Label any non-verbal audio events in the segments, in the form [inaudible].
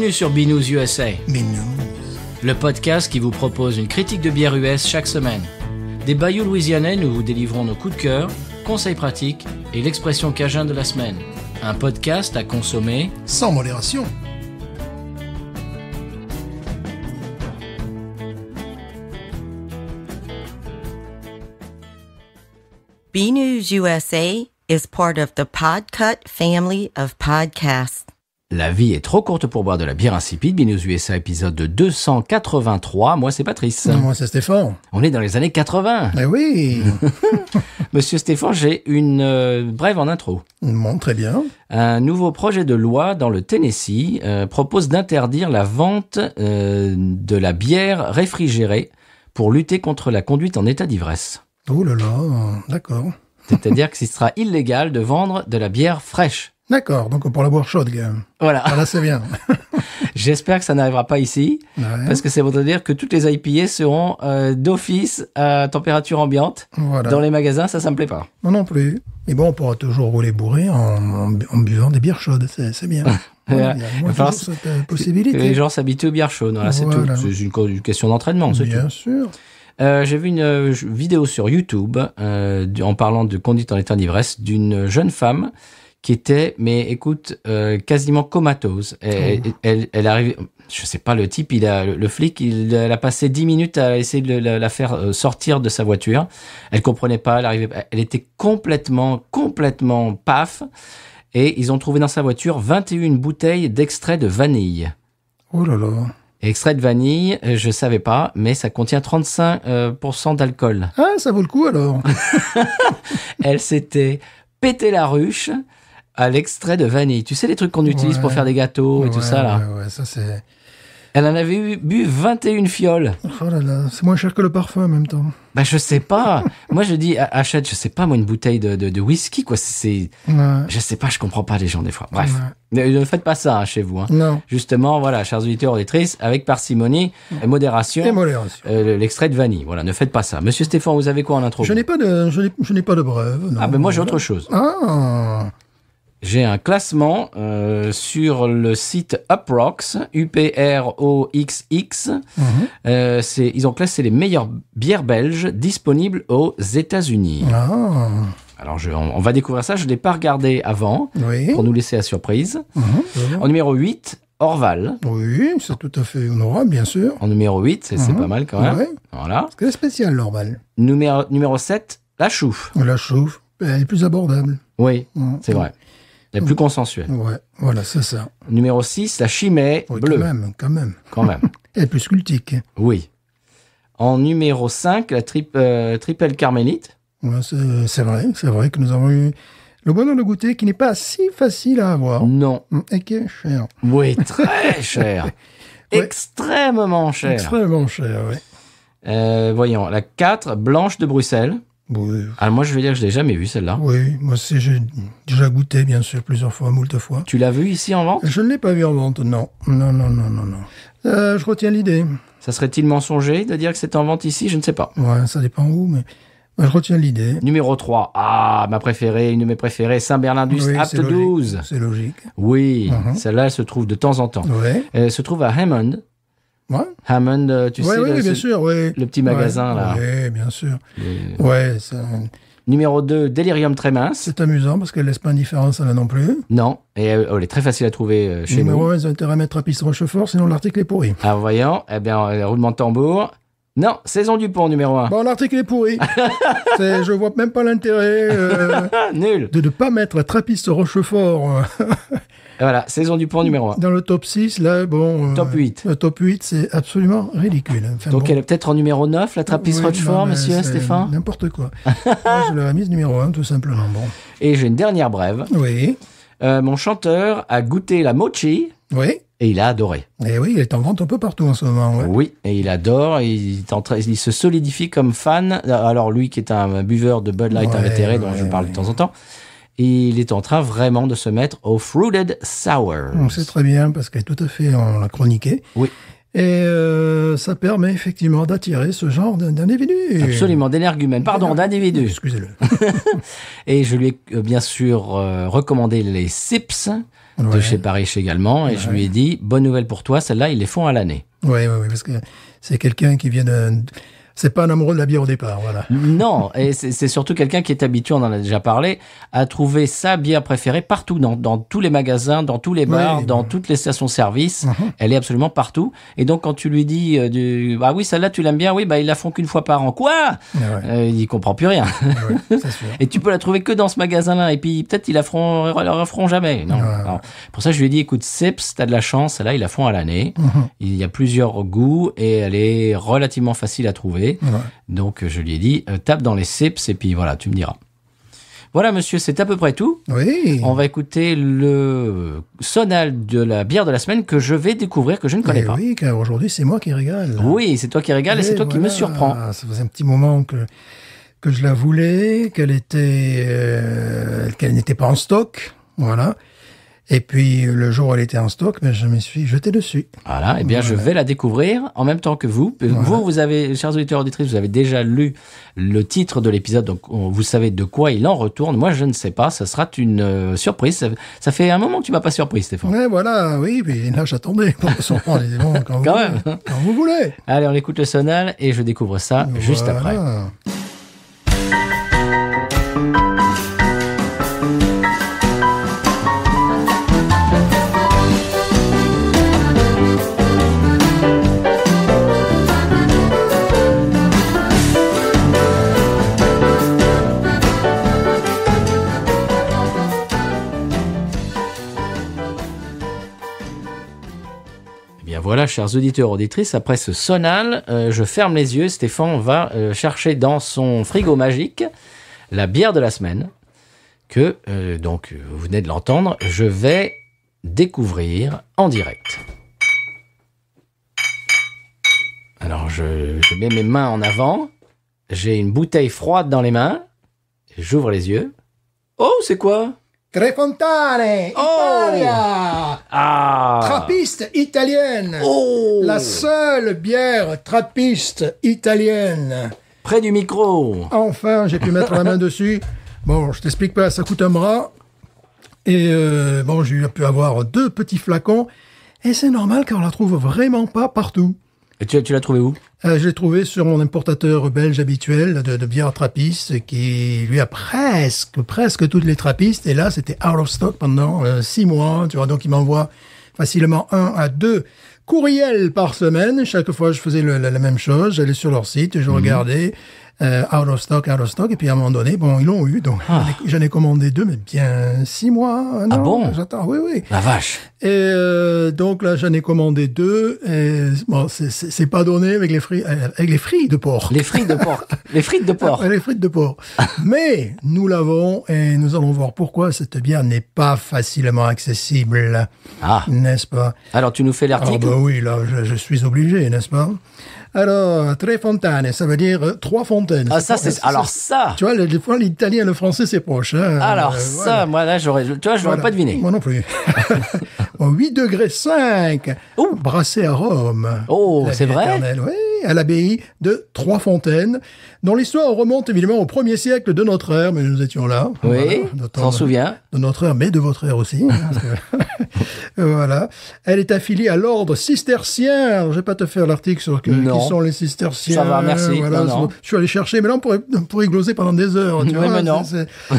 Bienvenue sur Binous USA, non. le podcast qui vous propose une critique de bière US chaque semaine. Des bayous louisianais, nous vous délivrons nos coups de cœur, conseils pratiques et l'expression cajun de la semaine. Un podcast à consommer. Sans modération. B News USA is part of the Podcut family of podcasts. La vie est trop courte pour boire de la bière insipide. Binous USA épisode 283. Moi, c'est Patrice. Moi, c'est Stéphane. On est dans les années 80. Eh oui. [laughs] [laughs] Monsieur Stéphane, j'ai une euh, brève en intro. bon, très bien. Un nouveau projet de loi dans le Tennessee euh, propose d'interdire la vente euh, de la bière réfrigérée pour lutter contre la conduite en état d'ivresse. Oh là là, d'accord. C'est-à-dire que ce sera illégal de vendre de la bière fraîche. D'accord, donc pour la boire chaude, quand même. Voilà. Ah, là, c'est bien. [laughs] J'espère que ça n'arrivera pas ici, Ouais. parce que ça voudrait dire que toutes les IPA seront euh, d'office à température ambiante. Voilà. Dans les magasins, ça, ça me plaît pas. Non, non plus. Mais bon, on pourra toujours rouler bourré en, en, en buvant des bières chaudes. C'est bien. [laughs] Voilà, il y a moins Enfin, toujours cette euh, Que les possibilité. gens s'habituent aux bières chaudes. Voilà, c'est Voilà. tout. C'est une, question d'entraînement, c'est tout. Bien sûr. Euh, J'ai vu une euh, vidéo sur YouTube euh, en parlant de conduite en état d'ivresse d'une jeune femme qui était, mais écoute, euh, quasiment comatose. Elle, elle, elle arrive, je sais pas, le type, il a, le flic, il, elle a passé dix minutes à essayer de la, la faire euh, sortir de sa voiture. Elle comprenait pas, elle arrivait, elle était complètement, complètement paf. Et ils ont trouvé dans sa voiture 21 bouteilles d'extrait de vanille. Oh là là. Extrait de vanille, euh, je savais pas, mais ça contient 35% euh, d'alcool. Ah, ça vaut le coup, alors. [laughs] Elle s'était pété la ruche à l'extrait de vanille. Tu sais les trucs qu'on utilise Ouais. pour faire des gâteaux et tout ça là. Ouais, ouais, ça c'est... Elle en avait eu, bu 21 fioles. Oh là là, c'est moins cher que le parfum en même temps. Bah je sais pas. [laughs] moi je dis achète, je sais pas moi une bouteille de, de, de whisky quoi. C'est, je sais pas, je comprends pas les gens des fois. Bref, ne, ne faites pas ça hein, chez vous. hein. Non. Justement, voilà, chers auditeurs auditrices, avec parcimonie et modération. Et modération. euh, l'extrait de vanille. Voilà, ne faites pas ça. Monsieur Stéphane, vous avez quoi en intro Je n'ai pas de, je n'ai, pas de brève. non. Ah ben moi j'ai autre chose. Ah, J'ai un classement euh, sur le site Uprox, U-P-R-O-X-X. Mhm. Euh, c'est- ils ont classé les meilleures bières belges disponibles aux États-Unis. ah, Alors, je- on, on va découvrir ça. Je ne l'ai pas regardé avant oui. pour nous laisser la surprise. Mhm. En numéro 8, Orval. Oui, c'est tout à fait honorable, bien sûr. En numéro 8, c'est c'est Mhm. pas mal quand même. Ouais. Voilà. Parce qu'elle est spéciale, normal. Numéro, numéro 7, La Chouffe. La chauffe, elle est plus abordable. Oui, c'est vrai. La plus consensuelle. Ouais, voilà, c'est ça. Numéro 6, La Chimée Oui, Bleue. Quand même, quand même. Quand même. [laughs] Elle est plus cultique. Oui. En numéro 5, la euh, Triple Carmélite. Ouais, c'est, vrai, c'est vrai que nous avons eu le bonheur de goûter qui n'est pas si facile à avoir. Non. Mm, Et qui est cher. Oui, très [laughs] cher. Ouais. Extrêmement cher. Extrêmement cher, oui. Euh, voyons, la 4, Blanche de Bruxelles. Oui, Alors moi, je vais dire que je l'ai jamais vue, celle-là. oui, moi aussi, j'ai déjà goûté, bien sûr, plusieurs fois, moult fois. Tu l'as vue ici en vente? Je ne l'ai pas vu en vente, non. Non, non, non, non, non. Euh, je retiens l'idée. Ça serait-il mensonger de dire que c'est en vente ici? Je ne sais pas. Ouais, ça dépend où, mais je retiens l'idée. Numéro 3, ah, ma préférée, une de mes préférées, Saint-Bernardus, Oui, Apt c'est logique. 12. C'est logique. Oui, Mhm. celle-là, elle se trouve de temps en temps. Ouais. Elle se trouve à Hammond. Ouais. Hammond, euh, tu ouais, sais, ouais, le, bien ce- sûr, ouais. le petit magasin, là. Ouais, bien sûr. Ouais, ça- Numéro 2, Delirium très mince. c'est amusant parce qu'elle laisse pas indifférence là non plus. Non, et elle, elle est très facile à trouver euh, chez Numéro nous. 1, ils ont intérêt à mettre à piste Rochefort, sinon l'article est pourri. Ah, voyons, eh bien, euh, roulement de tambour. Non, Saison du Pont, numéro 1. Bon, l'article est pourri. [laughs] C'est- je vois même pas l'intérêt euh, [laughs] nul. de ne pas mettre la trappiste Rochefort euh, [laughs] voilà, Saison du Pont, numéro 1. dans le top 6. Là, bon. euh, Top 8. Le top 8, c'est absolument ridicule. Enfin, Donc bon. elle est peut-être en numéro 9, la Trappiste Oui, Rochefort, non, monsieur Stéphane N'importe quoi. Moi, je l'aurais mise numéro 1, tout simplement. Bon. Et j'ai une dernière brève. Oui, Euh, mon chanteur a goûté la mochi oui. et il a adoré. Et oui, il est en vente un peu partout en ce moment. ouais. Oui, et il adore, et il, est en train- il se solidifie comme fan. Alors lui qui est un buveur de Bud Light Ouais, invétéré, dont je parle de temps en temps, il est en train vraiment de se mettre au Fruited Sour. On sait très bien parce est tout à fait, on l'a chroniqué. Oui. Et euh, ça permet effectivement d'attirer ce genre d'in- d'individu. Absolument, d'énergumène. Pardon, d'individu. Excusez-le. [laughs] Et je lui ai euh, bien sûr euh, recommandé les Sips de chez Paris également. Et je lui ai dit, bonne nouvelle pour toi, celle-là, ils les font à l'année. Oui, oui, oui, parce que c'est quelqu'un qui vient de... C'est pas un amoureux de la bière au départ, voilà. Non, et c'est surtout quelqu'un qui est habitué, on en a déjà parlé, à trouver sa bière préférée partout, dans, dans tous les magasins, dans tous les bars, Oui. dans toutes les stations-service. Mhm. Elle est absolument partout. Et donc, quand tu lui dis, euh, du, ah oui, celle-là, tu l'aimes bien, oui, bah, ils la font qu'une fois par an. Quoi? Ah ouais, euh, Il comprend plus rien. ah ouais, c'est sûr. [laughs] Et tu peux la trouver que dans ce magasin-là. Et puis, peut-être, ils la feront, la referont jamais. Non. Ouais. Alors, pour ça, je lui ai dit, écoute, Sips, t'as de la chance, celle-là, ils la font à l'année. Mhm. Il y a plusieurs goûts et elle est relativement facile à trouver. Ouais. Donc, je lui ai dit, euh, tape dans les Sips et puis voilà, tu me diras. Voilà, monsieur, c'est à peu près tout. Oui. On va écouter le sonal de la bière de la semaine que je vais découvrir, que je ne connais Eh pas. Oui, car aujourd'hui, c'est moi qui régale. Oui, c'est toi qui régale et c'est toi qui me surprends. Ça faisait un petit moment que, que je la voulais, qu'elle était, euh, qu'elle n'était pas en stock. Voilà. Et puis, le jour où elle était en stock, ben, je me suis jeté dessus. Voilà, eh bien, je vais la découvrir en même temps que vous. Vous, vous avez, chers auditeurs auditrices, vous avez déjà lu le titre de l'épisode, donc on- vous savez de quoi il en retourne. Moi, je ne sais pas, ça sera une euh, surprise. Ça, ça fait un moment que tu m'as pas surpris, Stéphane. Ouais, voilà, oui, puis là, j'attendais pour surprendre. [laughs] Quand, vous voulez. même. Quand vous voulez. Allez, on écoute le sonal et je découvre ça juste après. Chers auditeurs auditrices, après ce sonal, euh, je ferme les yeux. Stéphane va euh, chercher dans son frigo magique la bière de la semaine que, euh, donc, vous venez de l'entendre, je vais découvrir en direct. Alors, je mets mes mains en avant. J'ai une bouteille froide dans les mains. J'ouvre les yeux. Oh, c'est quoi? Trefontane, Oh Italia, Ah trappiste italienne. Oh La seule bière trappiste italienne. Près du micro Enfin, j'ai pu mettre la main [laughs] dessus. Bon, je t'explique pas, ça coûte un bras. Et euh, bon, j'ai pu avoir deux petits flacons. Et c'est normal car on la trouve vraiment pas partout. Et tu, tu l'as trouvé où? Euh, je l'ai trouvé sur mon importateur belge habituel de, de bière trappiste qui lui a presque, presque toutes les trappistes. Et là, c'était out of stock pendant euh, six mois. Tu vois, donc il m'envoie facilement un à deux courriels par semaine. Chaque fois, je faisais le- la, la même chose. J'allais sur leur site, Mhm. je regardais. Euh, out of stock, out of stock, et puis à un moment donné, bon, ils l'ont eu, donc Ah. j'en ai- commandé deux, mais bien six mois, un Ah an, bon? J'attends, oui, oui. La vache. Et euh, donc là, j'en ai commandé deux. Et bon, c'est- pas donné avec les frites, avec les frites de porc. Les frites de porc. [laughs] Les frites de porc. Les frites de porc. [laughs] Mais nous l'avons et nous allons voir pourquoi cette bière n'est pas facilement accessible, Ah. N'est-ce pas? Alors tu nous fais Ah l'article? bah oui, là, je, je suis obligé, n'est-ce pas? Alors, tre fontane, ça veut dire euh, trois fontaines. Ah ça c'est... Alors ça Tu vois, des fois, l'italien et le français, c'est proche. hein. Alors Euh, ça, voilà. moi là j'aurais... Tu vois, je l'aurais Voilà. pas deviné. Moi non plus. [laughs] Au 8 degrés 5, Ouh. brassé à Rome. Oh, c'est vrai Oui, à l'abbaye de Trois-Fontaines, dont l'histoire remonte évidemment au premier siècle de notre ère, mais nous étions là. Oui, temps- s'en souvient. de notre ère, mais de votre ère aussi. hein, [laughs] voilà. Elle est affiliée à l'ordre cistercien. Alors, je vais pas te faire l'article sur que- Non. qui sont les cisterciens. Ça va, merci. Voilà, Non, non. Je suis allé chercher, mais là, on pourrait, on pourrait gloser pendant des heures. Tu Oui, vois,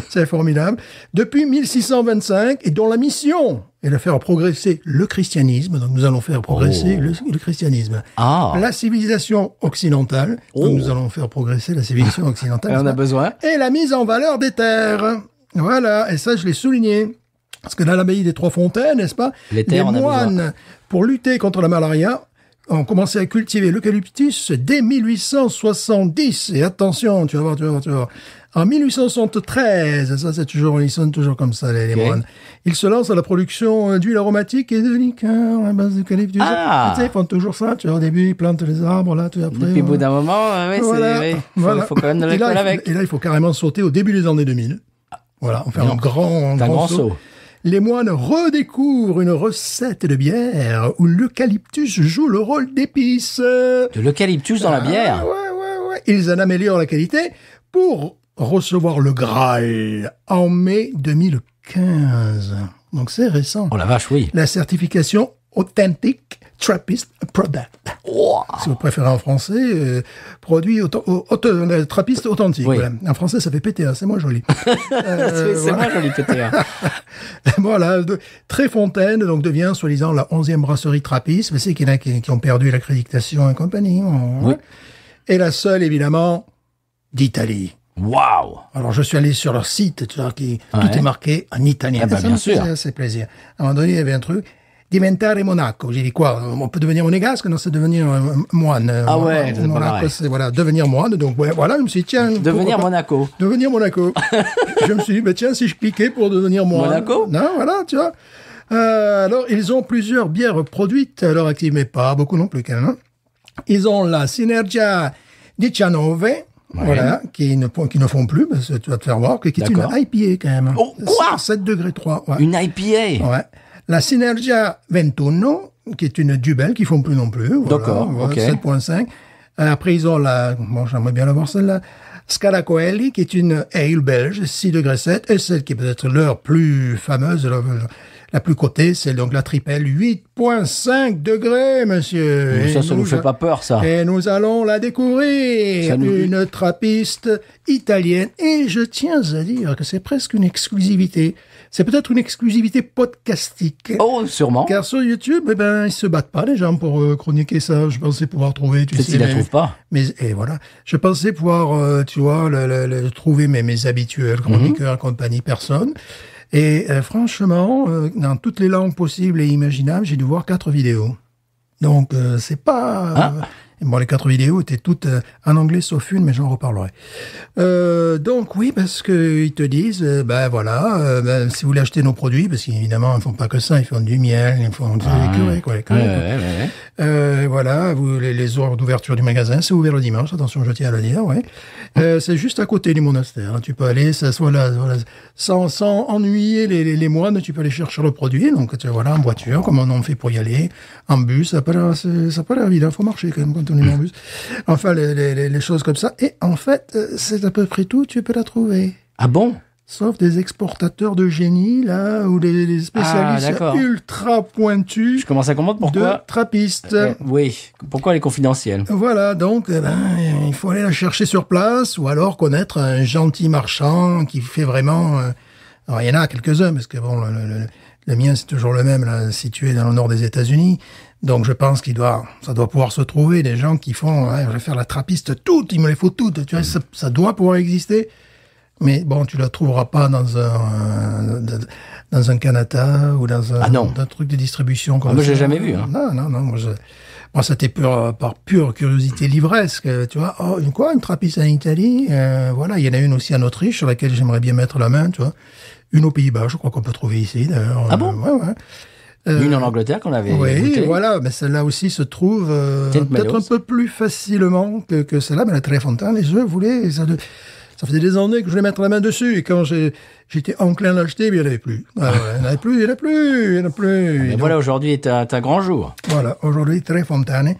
C'est formidable. Depuis 1625, et dont la mission est de faire progresser le christianisme. Donc, nous allons faire progresser Oh. le, le christianisme. Ah La civilisation occidentale. Oh. Donc, nous allons faire progresser la civilisation occidentale. Et [laughs] on a besoin et la mise en valeur des terres. Voilà, et ça, je l'ai souligné. Parce que dans l'abbaye des Trois Fontaines, n'est-ce pas Les terres, on a moines, pour lutter contre la malaria, ont commencé à cultiver l'eucalyptus dès 1870. Et attention, tu vas voir, tu vas voir, tu vas voir. En 1873, ça c'est toujours, ils sont toujours comme ça, les, moines. Ils se lancent à la production d'huile aromatique et de liqueur à base d'eucalyptus. Ah. Tu sais, ils font toujours ça, tu vois, au début, ils plantent les arbres, là, tout après. Depuis au bout d'un moment, oui, Voilà. c'est... oui. Faut, Voilà. faut quand même de et, là, avec. et là, il faut carrément sauter au début des années 2000. Voilà, on fait Non. un grand, un grand saut. les moines redécouvrent une recette de bière où l'eucalyptus joue le rôle d'épice. De l'eucalyptus dans la Ah, bière. ouais, ouais, ouais. Ils en améliorent la qualité pour recevoir le Graal en mai 2015. Donc c'est récent. Oh la vache, oui. La certification Authentic Trappist Product. Si vous préférez en français, euh, produit auto- au- auto- euh, trappiste authentique. Oui. voilà. En français, ça fait PTA, c'est moins joli. [laughs] c'est c'est moi joli PTA. [laughs] voilà, de, Tréfontaine donc devient soi-disant la 11e brasserie trappiste, mais c'est qu'il y en a qui, qui ont perdu l'accréditation et compagnie. Oui. Et la seule, évidemment, d'Italie. Waouh. Alors, je suis allé sur leur site, tu vois, qui, Ouais. tout est marqué en italien. Ah bah, ça bien sûr. assez plaisir. À un moment donné, il y avait un truc. Diventare Monaco. J'ai dit quoi On peut devenir monégasque? Non, c'est devenir euh, moine. Ah ouais, c'est pas Monaco, c'est voilà, devenir moine. Donc ouais, voilà, je me suis dit, tiens. Devenir pas Monaco. Devenir Monaco. [laughs] je me suis dit, bah, tiens, si je cliquais pour devenir moine. Monaco Non, voilà, tu vois. Euh, alors, ils ont plusieurs bières produites à leur active, mais pas beaucoup non plus quand même. hein. Ils ont la Synergia 19, voilà, qui ne, qui ne font plus, parce que tu vas te faire voir, qui est une. IPA quand même. Oh, quoi? 7 degrés 3, ouais. Une IPA. Ouais. La Synergia 21, qui est une Dubel, qui font plus non plus. Voilà, D'accord, voilà, ok. 7.5. Euh, Après, ils ont la, bon, j'aimerais bien l'avoir celle-là, Scala Coeli, qui est une ale belge, 6 degrés 7, et celle qui est peut-être leur plus fameuse, la plus cotée, c'est donc la tripel 8.5 degrés, monsieur. ça, Et ça nous fait pas peur, ça. Et nous allons la découvrir. Ça nous- Une trappiste italienne. Et je tiens à dire que c'est presque une exclusivité. C'est peut-être une exclusivité podcastique. Oh, sûrement. Car sur YouTube, eh ben, ils se battent pas les gens pour euh, chroniquer ça. Je pensais pouvoir trouver, tu sais, qu'ils la trouvent pas. mais et voilà, je pensais pouvoir, euh, tu vois, le, le- le- trouver mes, mes habituels chroniqueurs, compagnie, personne. Et euh, franchement, euh, dans toutes les langues possibles et imaginables, j'ai dû voir quatre vidéos. Donc euh, c'est pas. Ah. Bon, les quatre vidéos étaient toutes en anglais sauf une, mais j'en reparlerai. Euh, donc oui, parce que ils te disent, euh, ben voilà, euh, ben, si vous voulez acheter nos produits, parce qu'évidemment ils font pas que ça, ils font du miel, ils font des curés, quoi, les curés, ouais, quoi. ouais, ouais. Euh, voilà, vous, les, les heures d'ouverture du magasin, c'est ouvert le dimanche, attention, je tiens à le dire, ouais. Euh, c'est juste à côté du monastère. hein. Tu peux aller, ça, voilà, voilà, sans, sans ennuyer les, les, les moines, tu peux aller chercher le produit. Donc, tu, voilà, en voiture, comme on en fait pour y aller, en bus, ça pas l'air, ça pas l'air évident, faut marcher quand même quand on est en bus. Enfin, les- les choses comme ça. Et en fait, euh, c'est à peu près tout, tu peux la trouver. Ah bon? Sauf des exportateurs de génie, là, ou des, des spécialistes Ah, ultra pointus Je commence à comprendre de pourquoi. trappistes. Euh, oui. Pourquoi elle est confidentielle? Voilà, donc eh ben, il faut aller la chercher sur place ou alors connaître un gentil marchand qui fait vraiment... euh, alors il y en a quelques-uns, parce que bon, le, le- le- le mien c'est toujours le même, là, situé dans le nord des États-Unis. Donc je pense qu'il doit, ça doit pouvoir se trouver des gens qui font, je vais faire la trappiste toute, il me les faut toutes, tu vois, ça, ça doit pouvoir exister. Mais bon, tu la trouveras pas dans un euh, dans un Canada ou dans un, Ah non. un truc de distribution comme Ah, moi, j'ai jamais vu, hein. Non, non, non. Moi, je, moi c'était pur, par pure curiosité livresque. Tu vois, oh, une quoi, une trappiste en Italie. euh, voilà, il y en a une aussi en Autriche sur laquelle j'aimerais bien mettre la main. Tu vois, une aux Pays-Bas, je crois qu'on peut trouver ici d'ailleurs. Ah bon Euh, Ouais, ouais. Euh, Une en Angleterre qu'on avait oui, goûté. voilà, mais celle-là aussi se trouve peut-être un peu plus facilement que, que celle-là, mais la très fontaine, et je voulais, ça, de- ça faisait des années que je voulais mettre la main dessus, et quand j'étais enclin à l'acheter, mais il n'y en avait plus. Ah ouais, il n'y [laughs] en avait plus, il n'y en a plus, il n'y en a plus. Mais Donc, voilà, aujourd'hui est un, grand jour. voilà, aujourd'hui, très fontaine.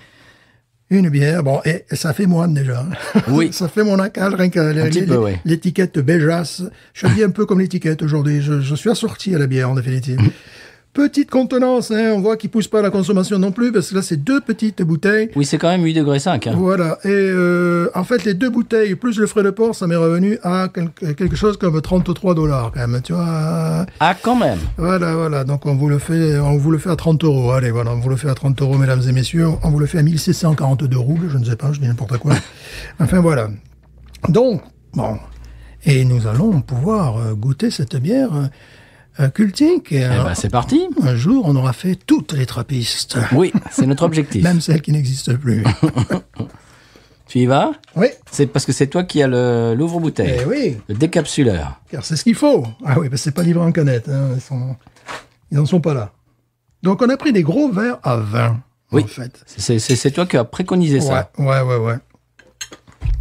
Une bière, bon, et, et ça fait moine déjà. [laughs] Oui. ça fait mon acal, rien oui. l'étiquette béjasse. Je suis un peu comme l'étiquette aujourd'hui. Je, je suis assorti à la bière, en définitive. [laughs] Petite contenance, hein, on voit qu'il pousse pas à la consommation non plus, parce que là, c'est deux petites bouteilles. Oui, c'est quand même 8 degrés 5. Hein. Voilà. Et euh, en fait, les deux bouteilles plus le frais de port, ça m'est revenu à quelque, chose comme 33 dollars quand même. Tu vois. Ah, quand même. Voilà, voilà. Donc on vous le fait, on vous le fait à 30 euros. Allez, voilà, on vous le fait à 30 euros, mesdames et messieurs. On vous le fait à 1642 roubles. Je ne sais pas, je dis n'importe quoi. [laughs] enfin voilà. Donc bon, et nous allons pouvoir euh, goûter cette bière cultique. Eh ben, c'est parti. un jour, on aura fait toutes les trappistes, Oui, c'est notre objectif. même celles qui n'existent plus. [laughs] Tu y vas? Oui. C'est parce que c'est toi qui as le l'ouvre-bouteille. Eh oui. Le décapsuleur. Car c'est ce qu'il faut. Ah oui, parce que c'est pas livré en canette. Hein. Ils, sont... Ils en sont pas là. Donc on a pris des gros verres à vin, Oui. en fait. C'est toi qui as préconisé ça. Ouais, ouais, ouais.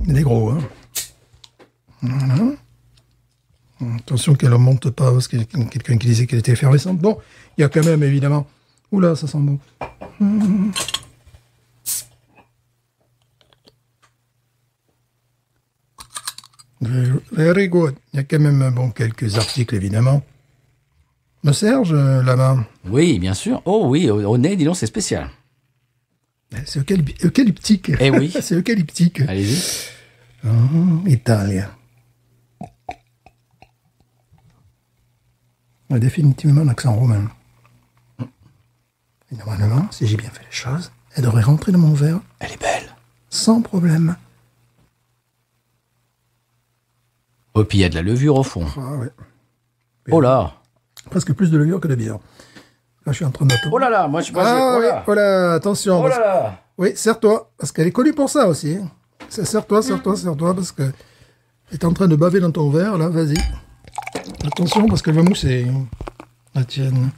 Des gros, hein. Voilà. Attention qu'elle ne monte pas, parce qu'il y a quelqu'un qui disait qu'elle était effervescente. Bon, il y a quand même, évidemment... Oula, ça sent bon. Mmh. Very- good. Il y a quand même, bon, quelques articles, évidemment. Me Serge, euh, là-bas, Oui, bien sûr. Oh oui, au, au nez, dis donc, c'est spécial. c'est eucalyp- eucalyptique. Eh oui. [laughs] c'est eucalyptique. Allez-y. Mmh, Italia. A définitivement un accent romain. Et normalement, si j'ai bien fait les choses, elle devrait rentrer dans mon verre Elle est belle. sans problème. Oh, puis il y a de la levure au fond. Ah ouais. Oh là. Presque plus de levure que de bière. Là, je suis en train d'attendre. Oh là là, moi je suis pas... Ah oh oui, là. voilà, attention. Oh là là. Oui, serre-toi, parce qu'elle est connue pour ça aussi. Serre-toi, serre-toi, serre-toi, parce que est en train de baver dans ton verre, là, vas-y. Attention, parce qu'elle va mousser. La tienne.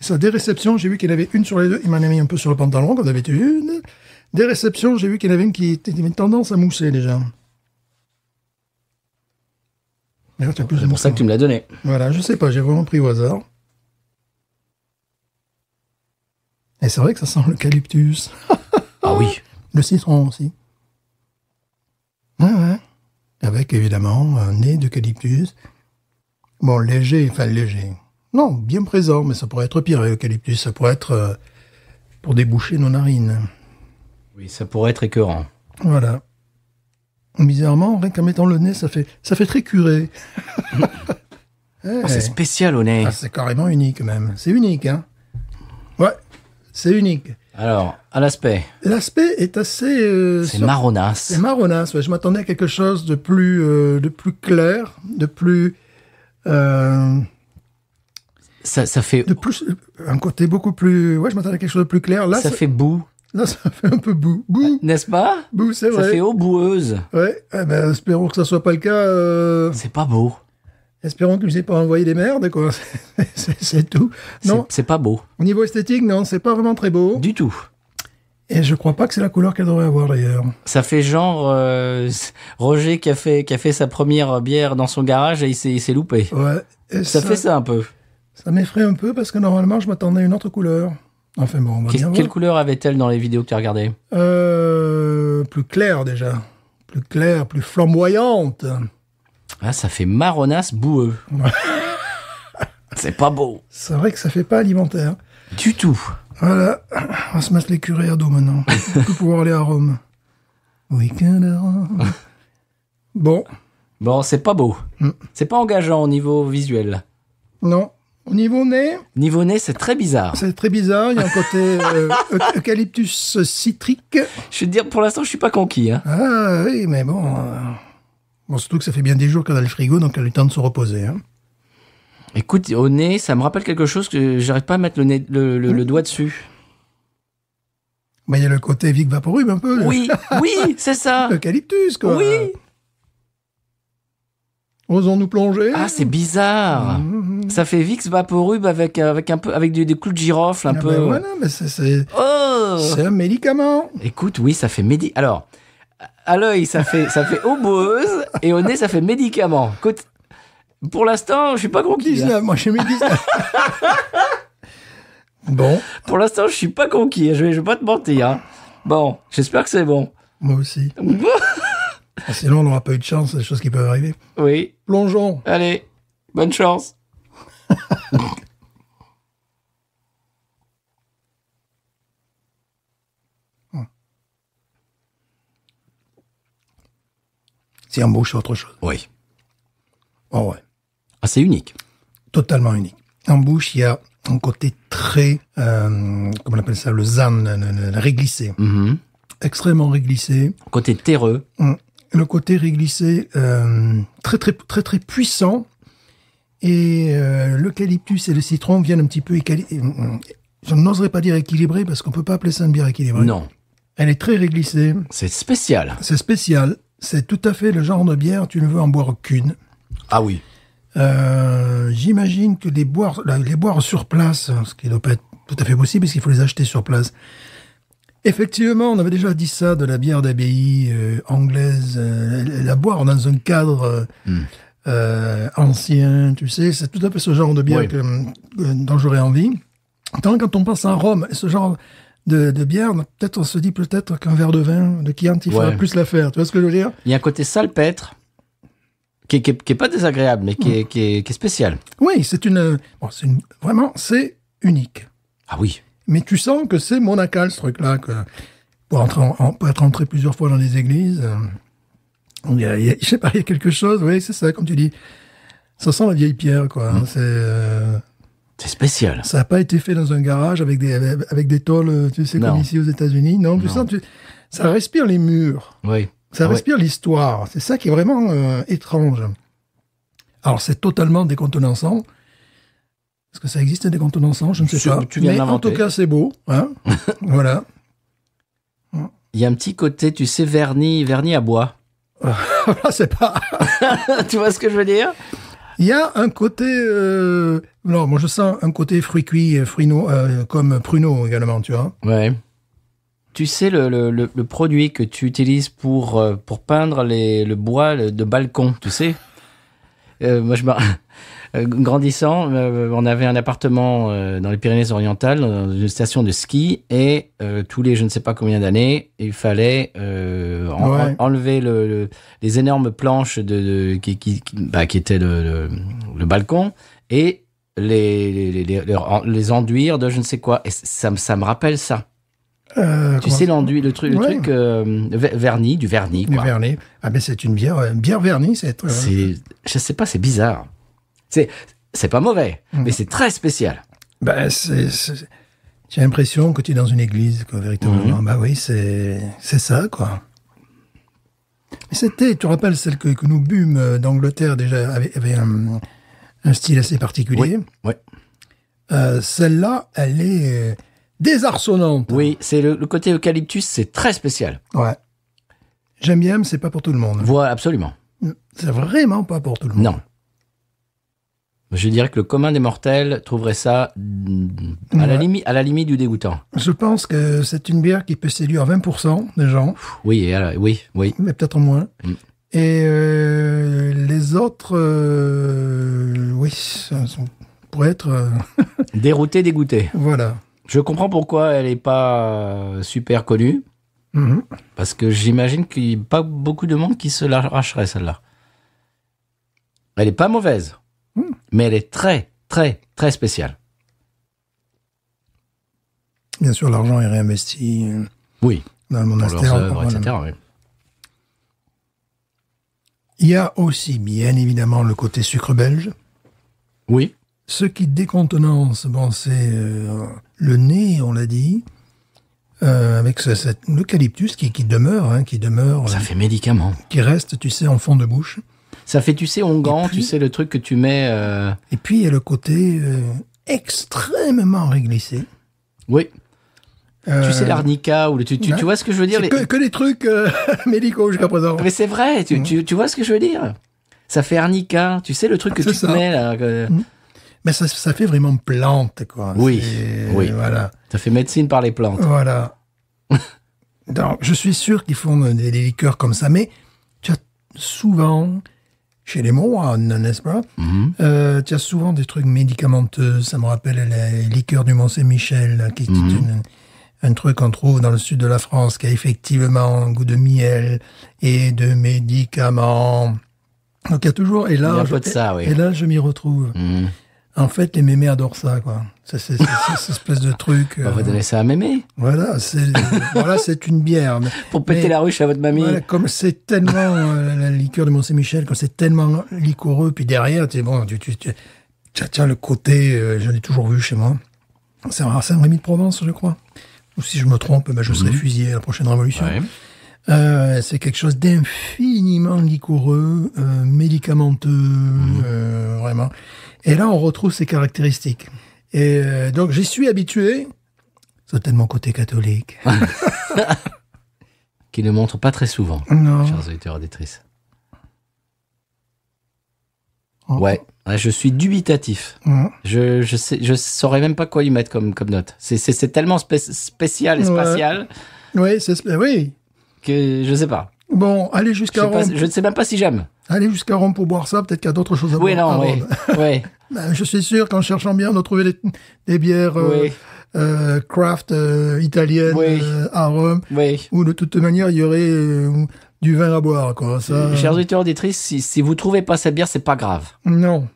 Et ça, des réceptions, j'ai vu qu'il avait une sur les deux. Il m'en a mis un peu sur le pantalon, comme d'habitude. Des réceptions, j'ai vu qu'il avait une qui avait une tendance à mousser, déjà. C'est pour ça que tu me l'as donné. voilà, je sais pas, j'ai vraiment pris au hasard. Et c'est vrai que ça sent l'eucalyptus. Ah oui. [laughs] Le citron aussi. Ouais, ouais. Avec évidemment un nez d'eucalyptus. Bon, léger, enfin léger. Non, bien présent, mais ça pourrait être pire, l'eucalyptus. Ça pourrait être euh, pour déboucher nos narines. Oui, ça pourrait être écœurant. Voilà. Bizarrement, rien qu'en mettant le nez, ça fait, ça fait très curé. [laughs] Eh. Oh, c'est spécial au nez. Ah, c'est carrément unique même. C'est unique, hein Ouais, c'est unique. Alors, à l'aspect, L'aspect est assez... euh, c'est sur- marronasse. C'est marronasse. ouais. Je m'attendais à quelque chose de plus, euh, de plus clair, de plus... euh, Ça, ça fait, de plus... Un côté beaucoup plus... Ouais, je m'attendais à quelque chose de plus clair. Là, ça ça, fait boue, là, ça [laughs] fait un peu bou. Bou, n'est-ce pas? Bou, c'est Ça vrai. fait eau boueuse. Ouais, eh ben, espérons que ça soit pas le cas. C'est pas beau. Espérons qu'il ne s'est pas envoyé des merdes, quoi. [laughs] c'est tout. Non, C'est pas beau. au niveau esthétique, non, c'est pas vraiment très beau. Du tout. Et je crois pas que c'est la couleur qu'elle devrait avoir, d'ailleurs. Ça fait genre euh, Roger qui a fait qui a fait sa première bière dans son garage et il s'est loupé. Ouais. Et Ça, fait ça un peu. Ça m'effraie un peu parce que normalement, je m'attendais à une autre couleur. Enfin bon, on va Qu'est- bien quelle voir. couleur avait-elle dans les vidéos que tu as regardées? Euh, plus claire déjà. Plus claire, plus flamboyante. Ah, ça fait marronasse boueux. C'est pas beau. C'est vrai que ça fait pas alimentaire. Du tout. Voilà, on va se mettre les curés à dos maintenant. Peut pouvoir aller à Rome. Week-end à Rome. Bon, Bon, c'est pas beau. Mm. C'est pas engageant au niveau visuel. non. Au niveau nez, Niveau nez, c'est très bizarre. c'est très bizarre. Il y a un côté euh, eu- eucalyptus citrique. Je te dire, pour l'instant, je suis pas conquis. Hein. Ah oui, mais bon. euh, Bon, surtout que ça fait bien des jours qu'elle a le frigo, donc elle a eu le temps de se reposer. Hein. Écoute, au nez, ça me rappelle quelque chose que j'arrive pas à mettre le, nez, le, le- le doigt dessus. Bah, il y a le côté Vic Vaporub un peu. Oui, [laughs] oui, c'est ça. Eucalyptus, quoi. Oui. Osons-nous plonger Ah, c'est bizarre. Mhm. Ça fait Vicks Vaporub avec, euh, avec un peu, avec des, des clous de girofle un Ah peu. ben voilà, mais c'est- c'est Oh c'est un médicament. Écoute, oui, ça fait médi. Alors, à l'œil, ça fait, ça fait eau boueuse et au nez, ça fait médicament. Pour l'instant, je suis pas conquis. hein. 19, moi j'ai mis 19. [laughs] bon, Pour l'instant, je suis pas conquis. hein. Je vais, je vais pas te mentir. hein. Bon, j'espère que c'est bon. moi aussi. [laughs] Ah, Sinon, on n'aura pas eu de chance, des choses qui peuvent arriver. Oui. Plongeons. Allez, bonne chance. [laughs] Si en bouche, c'est autre chose. Oui. Oh ouais, Ah, c'est unique. totalement unique. En bouche, il y a un côté très, euh, comment on appelle ça, le zan, le, le- réglissé. Mhm. Extrêmement réglissé. Côté terreux. Hum. Le côté réglissé, euh, très, très, très, très puissant. Et euh, l'eucalyptus et le citron viennent un petit peu équilibrer. Je n'oserais pas dire équilibré parce qu'on peut pas appeler ça une bière équilibrée. Non, Elle est très réglissée. c'est spécial. C'est spécial. C'est tout à fait le genre de bière, tu ne veux en boire qu'une. Ah oui. Euh, J'imagine que les boire, les boire sur place, ce qui ne doit pas être tout à fait possible, parce qu'il faut les acheter sur place. Effectivement, on avait déjà dit ça de la bière d'abbaye euh, anglaise, euh, la, boire dans un cadre euh, euh, ancien, tu sais, c'est tout à fait ce genre de bière Oui. que- dont j'aurais envie. Tant quand on pense à Rome, ce genre de, de bière, peut-être on se dit peut-être qu'un verre de vin de Chianti fera Ouais. plus l'affaire. Tu vois ce que je veux dire? Il y a un côté salpêtre qui qui est- qui est pas désagréable, mais qui est, qui est, qui est spécial. Oui, c'est une, bon, c'est une, vraiment, c'est unique. Ah oui. Mais tu sens que c'est monacal, ce truc-là, que pour, entrer pour être entré plusieurs fois dans les églises, euh, il y a, il y a- je sais pas, il y a quelque chose, oui, c'est ça, comme tu dis. Ça sent la vieille pierre, quoi. Mm. C'est, euh, C'est spécial. ça n'a pas été fait dans un garage avec des, avec des tôles, euh, tu sais, Non. comme ici aux États-Unis? Non, tu Non. tu- ça respire les murs. Oui. Ça Ah respire l'histoire. C'est ça qui est vraiment euh, étrange. Alors, c'est totalement décontenançant. Est-ce que ça existe des décontenançant Je ne sais pas. tu viens Mais en tout cas, c'est beau. Hein [laughs] voilà. Il y a un petit côté, tu sais, vernis, vernis à bois. [laughs] C'est pas. [laughs] tu vois ce que je veux dire? Il y a un côté. Euh... Non, moi je sens un côté fruit cuit, euh, fruit no- euh, comme pruneau également, tu vois. Ouais. Tu sais, le, le, produit que tu utilises pour, euh, pour peindre les, le bois de balcon, tu sais? Euh, Moi, je me... [laughs] euh, Grandissant, euh, on avait un appartement euh, dans les Pyrénées-Orientales, dans une station de ski, et tous les je ne sais pas combien d'années, il fallait en- Ouais. en- enlever le, le- les énormes planches de, de- qui, qui, qui- bah, qui étaient le, balcon et les, les, les, les, les enduire de je ne sais quoi. Et ça, ça me rappelle ça. Euh, Tu sais l'enduit, le truc, le Ouais. truc euh, ver- vernis, du vernis. Du Quoi. vernis. Ah, mais c'est une bière, euh, bière vernie, c'est. euh, C'est, je sais pas, c'est bizarre. C'est, c'est pas mauvais, Mm. mais c'est très spécial. Ben, c'est, j'ai l'impression que tu es dans une église, quoi, Mhm. véritablement. Bah oui, c'est, c'est ça, quoi. Mais c'était, tu te rappelles, celle que, que nous bûmes d'Angleterre, déjà, avait, avait un, un style assez particulier. Ouais. Euh, celle-là, elle est désarçonnante. Oui, c'est le, le côté eucalyptus, c'est très spécial. Ouais. J'aime bien, mais c'est pas pour tout le monde. Voilà, absolument. C'est vraiment pas pour tout le monde. Non. Je dirais que le commun des mortels trouverait ça mm, à, la limite, à la limite du dégoûtant. Je pense que c'est une bière qui peut séduire 20% des gens. Oui, alors, oui, oui. mais peut-être moins. Mm. Et euh, les autres, euh, oui, ça, ça pourrait être, euh, [laughs] Dérouté, dégoûté. voilà. Je comprends pourquoi elle est pas euh, super connue. Mhm. Parce que j'imagine qu'il n'y a pas beaucoup de monde qui se l'arracherait, celle-là. Elle est pas mauvaise, Hmm. mais elle est très, très, très spéciale. Bien sûr, l'argent est réinvesti euh, Oui, dans le monastère. leurs œuvres, Voilà. etc. oui. Il y a aussi, bien évidemment, le côté sucre belge. Oui, Ce qui décontenance, bon, c'est euh, le nez, on l'a dit, euh, avec ce, cet eucalyptus qui, qui demeure, hein, qui demeure, ça euh, fait médicament. qui reste, tu sais, en fond de bouche. Ça fait, tu sais, onguent, tu sais, le truc que tu mets... euh, Et puis, il y a le côté euh, extrêmement réglissé. Oui, Euh, tu sais, l'arnica, ou le, tu, tu, ouais. tu vois ce que je veux dire les- que, que des trucs [laughs] médicaux jusqu'à présent. Mais c'est vrai, Mm. tu, tu, tu vois ce que je veux dire? Ça fait arnica, tu sais, le truc que tu te mets là, que- Mais ça, ça fait vraiment plante, quoi. Oui, oui. Voilà. ça fait médecine par les plantes. Voilà. [laughs] Donc, je suis sûr qu'ils font des, des liqueurs comme ça, mais tu as souvent, chez les moines, n'est-ce pas euh, Tu as souvent des trucs médicamenteux. Ça me rappelle les liqueurs du Mont-Saint-Michel, qui, est Mhm. une- un truc qu'on trouve dans le sud de la France, qui a effectivement un goût de miel et de médicaments. Donc, il y a toujours... Et là, Il y a un peu de ça, oui. Et là, je m'y retrouve. Mhm. En fait, les mémés adorent ça, quoi. C'est cette espèce de truc. On va euh, donner ça à mémé voilà, c'est voilà, c'est une bière. mais- pour péter mais- la ruche à votre mamie. Voilà, comme c'est tellement euh, la, liqueur de Mont-Saint-Michel, comme c'est tellement liquoreux, puis derrière, tu bon, tu, as le côté, euh, je l'ai toujours vu chez moi. C'est un Saint-Rémy de Provence, je crois. Ou si je me trompe, ben, je serai fusillé à la prochaine révolution. Ouais. Euh, c'est quelque chose d'infiniment liquoreux, médicamenteux, Mhm. vraiment. Et là, on retrouve ces caractéristiques. Et euh, donc, j'y suis habitué. C'est tellement côté catholique. [laughs] Qui ne montre pas très souvent, non. chers auditeurs et auditrices. Oh. Ouais, je suis dubitatif. Mm. Je, je, sais, je saurais même pas quoi y mettre comme, comme note. C'est- C'est tellement spé- spécial et Ouais. spatial Oui, c'est, oui. que je sais pas. Bon, allez jusqu'à pas- Rome. je ne sais même pas si j'aime. Allez jusqu'à Rome pour boire ça. Peut-être qu'il y a d'autres choses à Oui, boire. à non, oui. [laughs] Oui. Ben, je suis sûr qu'en cherchant bien, on a trouvé des, des bières euh, Oui. euh, craft euh, italiennes Oui. à Rome, Oui. où de toute manière, il y aurait du vin à boire. Quoi. Ça, Chers auditeurs auditrices, si, si vous trouvez pas cette bière, c'est pas grave. [laughs] non.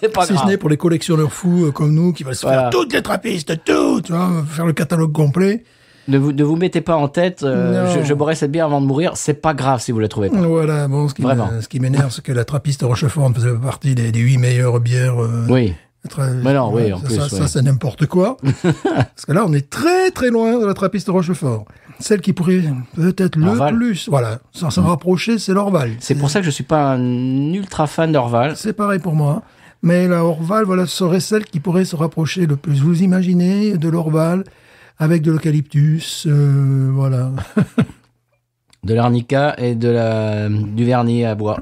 c'est pas si ce n'est pour les collectionneurs fous comme nous, qui veulent se Voilà. faire toutes les trappistes, tout, tu vois, faire le catalogue complet. Ne vous, ne vous mettez pas en tête, euh, je, je boirai cette bière avant de mourir, c'est pas grave si vous la trouvez pas. Voilà, bon, ce qui ce m'énerve, c'est que la trappiste Rochefort ne faisait pas partie des, des huit meilleures bières. euh, Oui. Mais non, oui, en ça, plus, ça, ouais. ça, c'est n'importe quoi. [laughs] Parce que là, on est très très loin de la trappiste Rochefort. Celle qui pourrait peut-être le Orval. plus, voilà, sans s'en rapprocher, c'est l'Orval. C'est pour ça que je suis pas un ultra fan d'Orval. C'est pareil pour moi. Mais la Orval, voilà, serait celle qui pourrait se rapprocher le plus. Vous imaginez de l'Orval avec de l'eucalyptus, euh, voilà. De l'arnica et de la, du vernis à bois.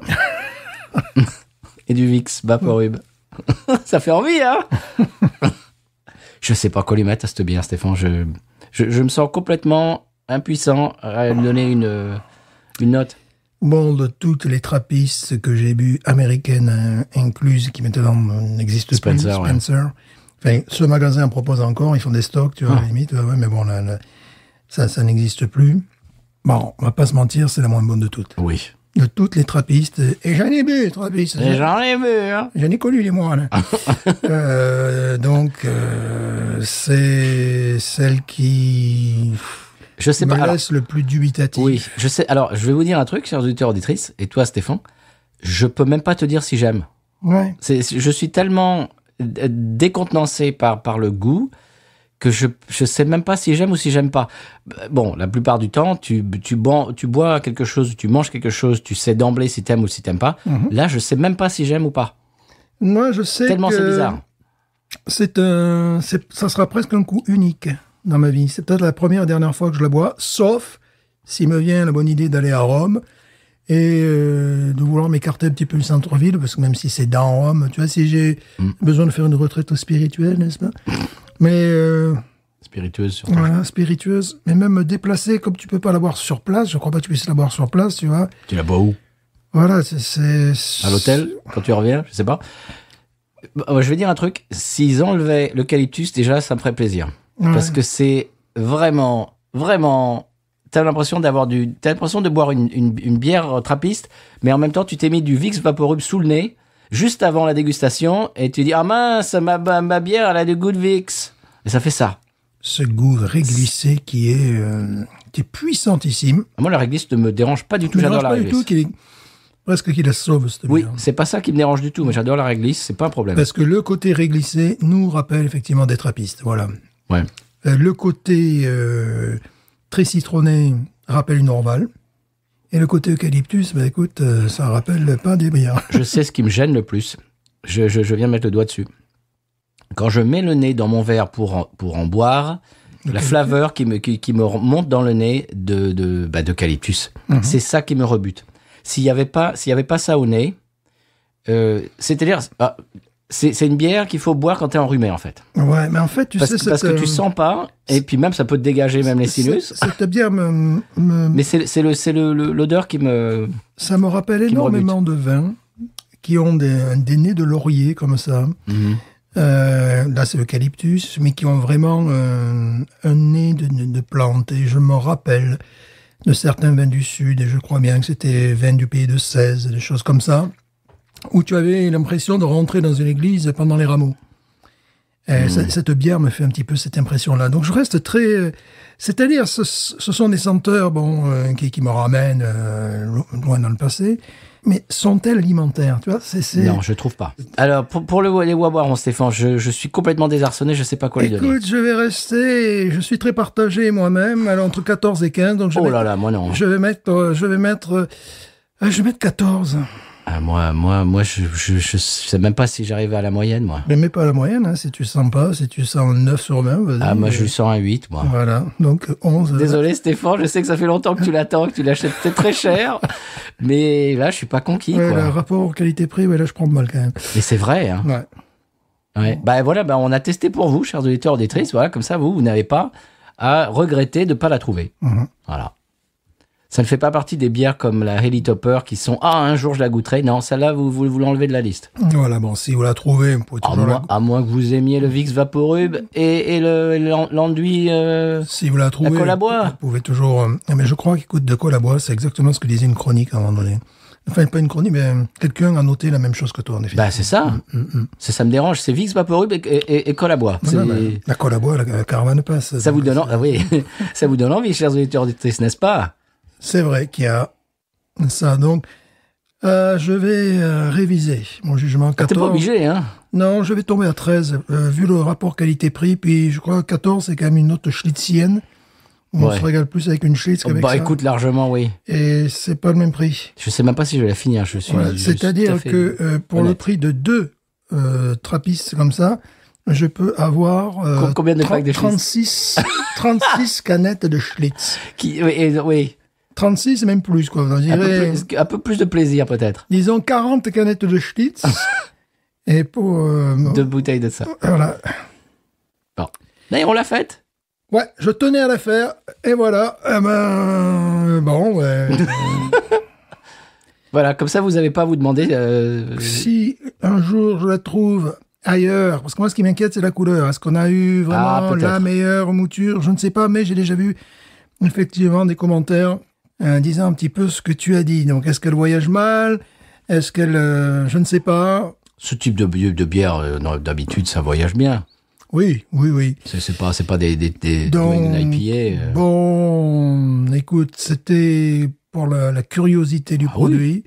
[laughs] et du Vicks Vaporub. [laughs] ça fait envie, hein? Je sais pas quoi lui mettre à cette bière, Stéphane. Je, je, je me sens complètement impuissant à lui donner une, une note. Bon, de toutes les trappistes que j'ai bu, américaines incluses, qui maintenant n'existent plus. Spencer. Enfin, ce magasin en propose encore, ils font des stocks, tu vois, à la limite, ouais, ouais, mais bon, là, là, ça, ça n'existe plus. Bon, on va pas se mentir, c'est la moins bonne de toutes. Oui. De toutes les trappistes, et j'en ai bu, trappistes. Et J'en ai vu, hein J'en ai connu les moines. [laughs] euh, donc, euh, c'est celle qui Je sais me pas. alors- laisse le plus dubitatif. Oui, je sais. Alors, je vais vous dire un truc, chers auditeurs auditrices, et toi, Stéphane, je peux même pas te dire si j'aime. Ouais. Je suis tellement décontenancé par, par le goût que je, je sais même pas si j'aime ou si j'aime pas. Bon, la plupart du temps, tu, tu, bois, tu bois quelque chose, tu manges quelque chose, tu sais d'emblée si t'aimes ou si t'aimes pas. Mhm. Là, je sais même pas si j'aime ou pas. Moi, je sais Tellement c'est bizarre. C'est un, c'est- ça sera presque un coup unique dans ma vie. C'est peut-être la première et dernière fois que je la bois, sauf s'il me vient la bonne idée d'aller à Rome et euh, de vouloir m'écarter un petit peu du centre-ville, parce que même si c'est dans Rome, tu vois, si j'ai Mm. besoin de faire une retraite spirituelle, n'est-ce pas? Mais euh, Spiritueuse surtout. voilà, spiritueuse, mais même me déplacer comme tu peux pas la boire sur place, je crois pas que tu puisses la boire sur place, tu vois. Tu la bois où? Voilà, c'est- À l'hôtel Quand tu reviens Je sais pas. Bah, Je vais dire un truc. S'ils enlevaient l'eucalyptus, déjà, ça me ferait plaisir. Ouais. Parce que c'est vraiment, vraiment. T'as l'impression d'avoir du. T'as l'impression de boire une, une, une bière trappiste, mais en même temps, tu t'es mis du Vicks Vaporub sous le nez, juste avant la dégustation, et tu dis Ah mince, ma, ma, ma bière, elle a du goût de Vicks. Et ça fait ça. ce goût réglissé qui est, euh, qui est puissantissime. Moi, la réglisse ne me dérange pas du tout. J'adore la pas du tout réglisse. qu'il est presque qu'il la sauve cette Oui, c'est pas ça qui me dérange du tout, mais j'adore la réglisse, c'est pas un problème. Parce que le côté réglissé nous rappelle effectivement des trappistes. Voilà. Ouais. Euh, le côté euh, très citronné rappelle une Orval. Et le côté eucalyptus, bah écoute, euh, ça rappelle pas des bières. je sais ce qui me gêne le plus. Je, je, je viens mettre le doigt dessus. Quand je mets le nez dans mon verre pour en, pour en boire, la flaveur qui me, qui, qui me monte dans le nez de, de, bah, d'eucalyptus, c'est ça qui me rebute. S'il n'y avait, pas- s'il y avait pas ça au nez, euh, c'est-à-dire, ah, c'est, une bière qu'il faut boire quand tu es enrhumé, en fait. Ouais, mais en fait, tu Parce, sais, que- parce que tu euh, sens pas, et puis même ça peut te dégager même les sinus. cette- bière me, me- [laughs] Mais c'est, c'est, le, c'est le, le- l'odeur qui me... ça me rappelle me énormément de vins qui ont des, des nez de laurier comme ça. Euh, là, c'est l'eucalyptus, mais qui ont vraiment euh, un nez de, de, de plante. Et je me rappelle de certains vins du Sud, et je crois bien que c'était vins du pays de 16, des choses comme ça, où tu avais l'impression de rentrer dans une église pendant les rameaux. Et ce- Cette bière me fait un petit peu cette impression-là. Donc je reste très... C'est-à-dire, ce, ce sont des senteurs bon, euh, qui, qui me ramènent euh, lo- loin dans le passé, mais sont-elles alimentaires Tu vois, Non, je trouve pas. Alors, pour, pour le, les Wawarons, Stéphane, je, je suis complètement désarçonné, je sais pas quoi lui donner. Écoute, je vais rester. Je suis très partagé moi-même, entre 14 et 15. Donc je Oh vais, là là, moi non. je vais mettre, euh, je vais mettre, je vais mettre 14. Ah, moi, moi, moi, je, je, je sais même pas si j'arrive à la moyenne, moi. Mais mets pas la moyenne, hein, si tu sens pas, si tu sens 9 sur 20, vas-y. Ah, moi, je lui sens un 8, moi. Voilà, donc 11. euh, Désolé, Stéphane, je sais que ça fait longtemps que tu l'attends, que tu l'achètes peut-être très cher. [laughs] Mais là, je suis pas conquis, Ouais, quoi. le rapport qualité-prix, ouais, là, je prends de mal quand même. Mais c'est vrai, hein. Ouais. Ouais. Bah voilà, bah, on a testé pour vous, chers auditeurs, auditrices. Voilà, comme ça, vous, vous n'avez pas à regretter de pas la trouver. Mhm. Voilà. Ça ne fait pas partie des bières comme la Helitopper qui sont ah un jour je la goûterai. Non, celle-là vous vous, vous l'enlevez de la liste. Voilà, bon, si vous la trouvez, vous pouvez À toujours la moins, à moins que vous aimiez le Vix Vaporub et, et le l'en- l'enduit. euh, Si vous la trouvez, colle à bois. vous pouvez toujours. euh, mais je crois qu'écoute de colle à bois, c'est exactement ce que disait une chronique à un moment donné. Enfin, pas une chronique, mais quelqu'un a noté la même chose que toi, en effet. Bah c'est ça. C'est ça me dérange. C'est Vix Vaporub et, et, et colle à bois. C'est- bah, la colle à bois, la, la caravane passe. Ça vous donne, en- ah oui, [laughs] ça vous donne envie, chers auditeurs n'est-ce pas? C'est vrai qu'il y a ça. Donc, euh, je vais euh, réviser mon jugement. T'es 14. pas obligé, hein Non, je vais tomber à 13, euh, vu le rapport qualité-prix. Puis, je crois que 14, c'est quand même une note schlitzienne. On Ouais. se régale plus avec une schlitz qu'avec Bah ça. écoute, largement, oui. Et c'est pas le même prix. Je sais même pas si je vais la finir. Je suis. Voilà. C'est-à-dire que pour le prix de deux trappistes comme ça, je peux avoir Com- combien de 30 packs de Schlitz? 36, 36 canettes de Schlitz. Qui, oui, oui. 36, c'est même plus, quoi. On Un, peu plus, un peu plus de plaisir peut-être. disons 40 canettes de Schlitz. [laughs] et pour... euh, Deux bouteilles de ça. Voilà. Bon. D'ailleurs, on l'a faite? Ouais, je tenais à la faire, et voilà. Eh ben, bon, ouais. [laughs] Voilà, comme ça, vous n'avez pas à vous demander. euh, si un jour je la trouve ailleurs, parce que moi ce qui m'inquiète c'est la couleur. Est-ce qu'on a eu Ah, vraiment la meilleure mouture? Je ne sais pas, mais j'ai déjà vu effectivement des commentaires euh, disant un petit peu ce que tu as dit. Donc est-ce qu'elle voyage mal? Est-ce qu'elle, euh, je ne sais pas. ce type de, de bière, euh, d'habitude, ça voyage bien. Oui, oui, oui. C'est pas, c'est pas des, des, des Donc, IPA. euh. Bon, écoute, c'était pour la, la curiosité du Ah oui. produit.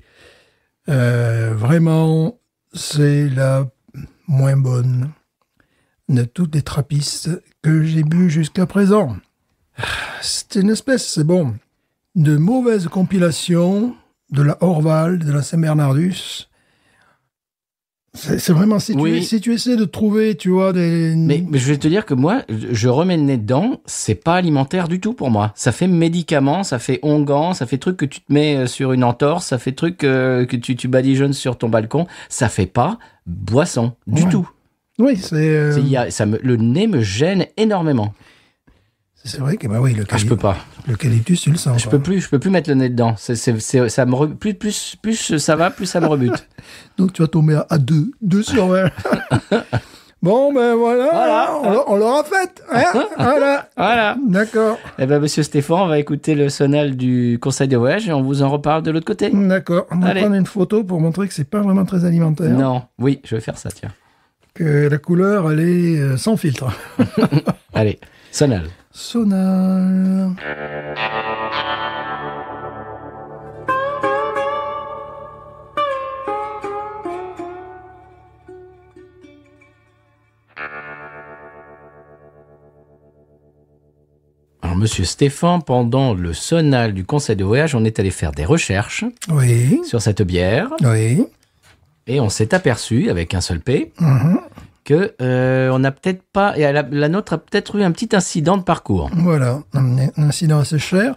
Euh, vraiment, c'est la moins bonne de toutes les trappistes que j'ai bu jusqu'à présent. C'est une espèce, c'est bon, de mauvaise compilation de la Orval, de la Saint-Bernardus. C'est c'est vraiment, si, Oui. tu, si tu essaies de trouver, tu vois, des... Mais, mais je vais te dire que moi, je remets le nez dedans, c'est pas alimentaire du tout pour moi. Ça fait médicament, ça fait onguent, ça fait truc que tu te mets euh, sur une entorse, ça fait truc euh, que tu, tu badigeonnes sur ton balcon. Ça fait pas boisson du Ouais. tout. Oui, c'est... euh, le nez me gêne énormément. C'est vrai que bah oui, le Ah, je peux pas. l'eucalyptus, tu le sens. Je peux plus, je peux plus mettre le nez dedans. C'est, ça me re- plus, plus, plus ça va, plus ça me rebute. [laughs] Donc tu vas tomber à, à 2, 2 sur [laughs] 20. [laughs] bon, ben voilà, Voilà. on, l'a- on l'aura faite. Hein voilà, voilà. d'accord, Eh ben, monsieur Stéphane, on va écouter le sonal du conseil de voyage et on vous en reparle de l'autre côté. d'accord. On va Allez. prendre une photo pour montrer que c'est pas vraiment très alimentaire. Non, oui, je vais faire ça, tiens. Que la couleur, elle est euh, sans filtre. Allez, sonal. Sonal. Alors, monsieur Stéphane, pendant le sonal du conseil de voyage, on est allé faire des recherches Oui, sur cette bière oui. et on s'est aperçu, avec un seul P, Mhm. Que euh, on n'a peut-être pas, et la, la nôtre a peut-être eu un petit incident de parcours. Voilà, un, un incident assez cher.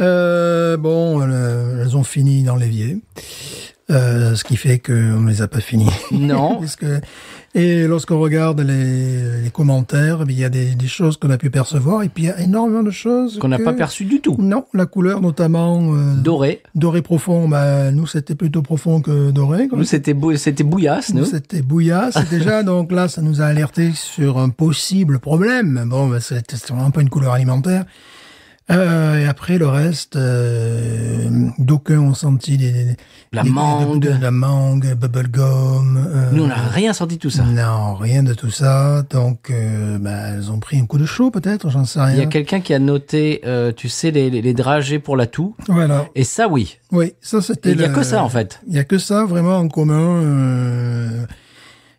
Euh, bon, elles ont fini dans l'évier. Euh, ce qui fait qu'on ne les a pas finis. Non. [laughs] Parce que, et lorsqu'on regarde les, les commentaires, il y a des, des choses qu'on a pu percevoir et puis il y a énormément de choses Qu'on n'a que- pas perçu du tout. Non, la couleur notamment euh, Doré. doré profond. Bah, nous, c'était plutôt profond que doré. quoi. Nous, c'était bou- c'était bouillasse, nous. C'était bouillasse déjà, [laughs] donc là, ça nous a alerté sur un possible problème. Bon, bah, c'était vraiment pas une couleur alimentaire. Euh, et après, le reste, euh, d'aucuns ont senti des, des- La des- mangue. de, de la mangue, bubblegum. Euh, Nous, on n'a rien senti de tout ça. Non, rien de tout ça. Donc, bah, elles ont pris un coup de chaud, peut-être, j'en sais Il y a rien. quelqu'un qui a noté, tu sais, les, les, les dragées pour la toux. Voilà. Et ça, oui. Oui, ça, c'était. Il n'y a que ça, en fait. Il y a que ça vraiment en commun.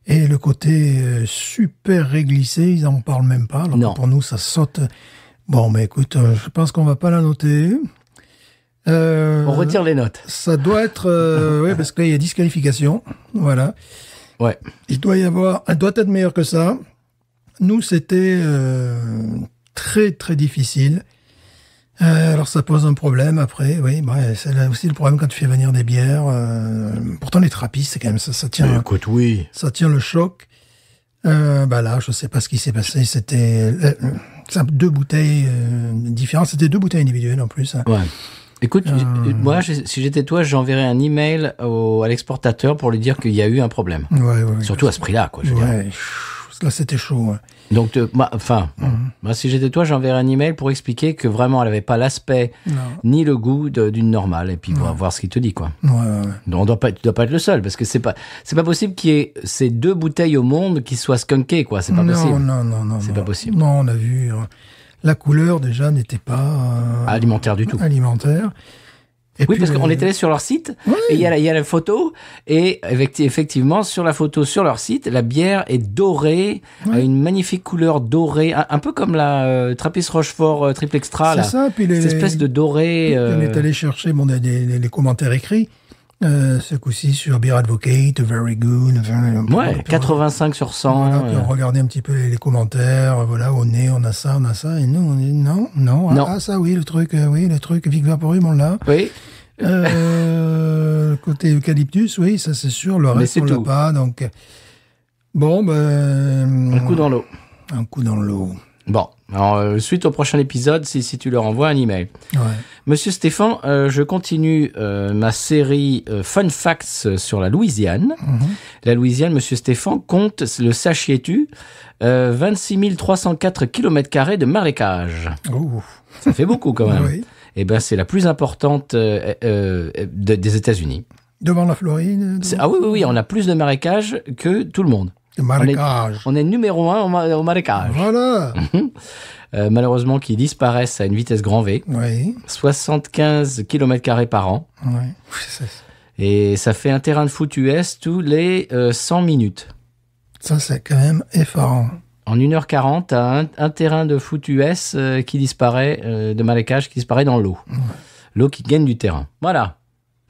et le côté super réglissé, ils en parlent même pas. Alors Non. pour nous, ça saute. Bon, mais écoute, euh, je pense qu'on va pas la noter. Euh, On retire les notes. Ça doit être, euh, oui, parce que là, il y a disqualification. Voilà. Ouais. Il doit y avoir, elle doit être meilleure que ça. Nous, c'était euh, très très difficile. Euh, alors ça pose un problème après, oui. Ouais, c'est là aussi le problème quand tu fais venir des bières. euh, pourtant les trappistes, c'est quand même ça, ça tient, écoute, oui. ça tient le choc. Euh, bah là, je sais pas ce qui s'est passé. C'était euh, deux bouteilles euh, différentes. C'était deux bouteilles individuelles en plus. hein. Ouais. Écoute, Euh. moi, je- si j'étais toi, j'enverrais un email au, à l'exportateur pour lui dire qu'il y a eu un problème. Ouais. Surtout à ce prix-là, quoi. Je veux dire. Ouais, chut, là c'était chaud. Donc, euh, moi, enfin, bon. Mhm. moi, si j'étais toi, j'enverrais un email pour expliquer que vraiment, elle avait pas l'aspect ni le goût d'une normale, et puis voir, voir ce qu'il te dit, quoi. Ouais, ouais, ouais. Donc, on doit pas, tu dois pas être le seul, parce que c'est pas, c'est pas possible qu'il y ait ces deux bouteilles au monde qui soient skunkées, quoi. C'est pas non, possible. non, non, non. C'est pas possible. Non, on a vu. euh, la couleur déjà n'était pas euh, Alimentaire du tout. alimentaire. Et Oui, puis, parce qu'on euh, est allé sur leur site et il y, a la- il y a la photo et effectivement sur la photo sur leur site, la bière est dorée, a une magnifique couleur dorée, un, un peu comme la euh, Trappist Rochefort euh, Triple Extra là. C'est ça, puis les, Cette espèce de doré. euh, on est allé chercher bon, des, des- les commentaires écrits. Euh, ce coup-ci sur Beer Advocate, Very Good. Ouais, puis on- 85 sur 100. Voilà, puis euh, on regardait un petit peu les, les commentaires, voilà, au nez, on a ça, on a ça, et nous, on dit non, non, ah, Non. ah, ça oui, le truc, euh, oui, le truc Vic Vaporub, on l'a. Oui, Euh, côté eucalyptus, oui, ça c'est sûr, le reste on l'a pas, donc bon, ben un coup dans l'eau. un coup dans l'eau. Bon, alors, euh, suite au prochain épisode, si, si tu leur envoies un email. Ouais. Monsieur Stéphane, euh, je continue euh, ma série euh, Fun Facts sur la Louisiane. Mhm. La Louisiane, Monsieur Stéphane, compte, le sachiez-tu, euh, 26 304 km de marécage. Oh, Ça fait beaucoup quand même. [laughs] oui. Eh ben, c'est la plus importante de- des États-Unis. Devant la Floride, Ah oui, oui, oui, on a plus de marécages que tout le monde. Le marécage. On est numéro un au, ma- au marécage. Voilà. Euh, malheureusement, qui disparaissent à une vitesse grand V, Oui. 75 km par an. Et ça fait un terrain de foot US tous les euh, 100 minutes. Ça, c'est quand même effarant. En 1h40, t'as un, un terrain de foot US euh, qui disparaît, euh, de marécage qui disparaît dans l'eau. L'eau qui gagne du terrain. Voilà.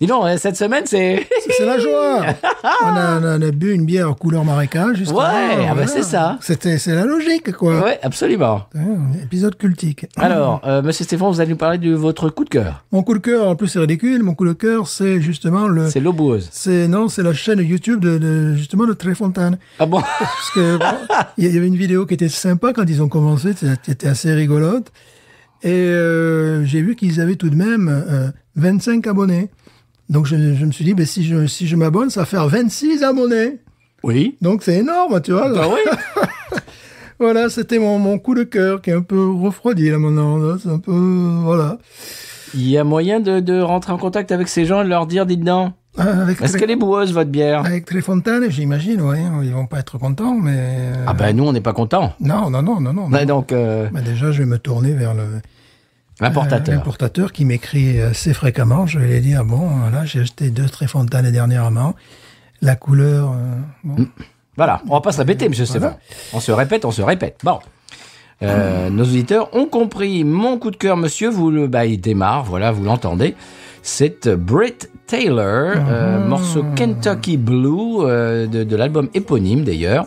Dis donc, euh, cette semaine, c'est... C'est la joie. [laughs] on, a, on a bu une bière couleur marécage. justement. Ouais, ah bah c'est ça. C'était, c'est la logique, quoi. ouais, absolument. Hein, Épisode cultique. Alors, euh, Monsieur Stéphane, vous allez nous parler de votre coup de cœur. Mon coup de cœur, en plus c'est ridicule, mon coup de cœur, c'est justement le... C'est l'eau. C'est, non, c'est la chaîne YouTube de, de- justement de Tréfontaine. Ah bon? [laughs] Parce que bon, il y avait une vidéo qui était sympa quand ils ont commencé, qui était assez rigolote. Et euh, j'ai vu qu'ils avaient tout de même euh, 25 abonnés. Donc je, je me suis dit, ben, si je, si je m'abonne, ça va faire 26 abonnés. Oui. Donc c'est énorme, tu vois. Bah oui. [laughs] Voilà, c'était mon, mon coup de cœur qui est un peu refroidi là maintenant. C'est un peu... Voilà. Il y a moyen de, de rentrer en contact avec ces gens et de leur dire, dites donc, Ah, est-ce qu'elle est boueuse, votre bière avec Tréfontaine, j'imagine, oui. Ils vont pas être contents, mais... euh, Ah ben, nous, on n'est pas contents. Non, non, non, non, non. Ouais, donc, euh, Bah, déjà, je vais me tourner vers le... l'importateur. Euh, L'importateur qui m'écrit assez fréquemment. Je vais lui dire, bon, voilà, j'ai acheté deux Tréfontaines dernièrement. La couleur... euh, bon. Voilà, on va pas se répéter, monsieur Stéphane. On se répète, on se répète. Bon. Euh, Nos auditeurs ont compris mon coup de cœur, monsieur. Vous le, bah, il démarre, voilà, vous l'entendez. C'est Britt Taylor, euh, morceau Kentucky Blue euh, de, de l'album éponyme d'ailleurs.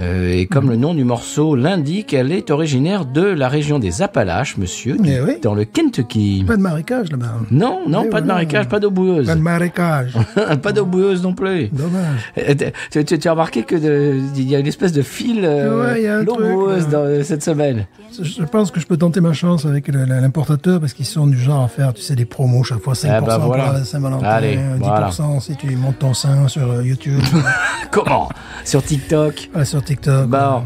Euh, et comme le nom du morceau l'indique, elle est originaire de la région des Appalaches, monsieur, Eh oui. dans le Kentucky. Pas de marécage là-bas. Non, non, Eh pas de marécage, pas d'eau boueuse. Pas de marécage. [laughs] pas d'eau boueuse non plus. Dommage. Euh, Tu, tu- tu as remarqué que de- il y a une espèce de fil euh, Ouais, lombeuse là. dans euh, cette semaine. Je pense que je peux tenter ma chance avec l'importateur parce qu'ils sont du genre à faire, tu sais, des promos chaque fois 5% Ah bah voilà. pour la Saint-Valentin, Allez, 10% voilà. si tu montes ton sein sur euh, YouTube, [laughs] Comment? Sur TikTok? sur TikTok. Bon.